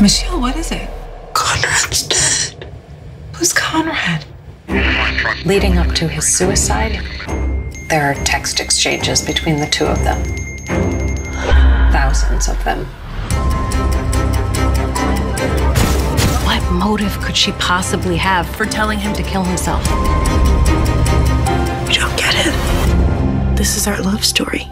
Michelle, what is it? Conrad's dead. Who's Conrad? Leading up to his suicide, there are text exchanges between the two of them. Thousands of them. What motive could she possibly have for telling him to kill himself? We don't get it. This is our love story.